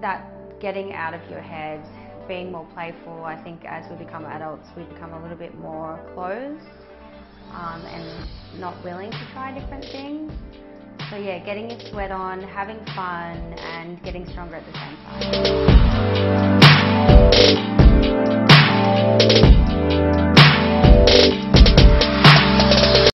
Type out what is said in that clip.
That getting out of your head, being more playful. I think as we become adults, we become a little bit more closed um, and not willing to try different things. So yeah, getting your sweat on, having fun and getting stronger at the same time.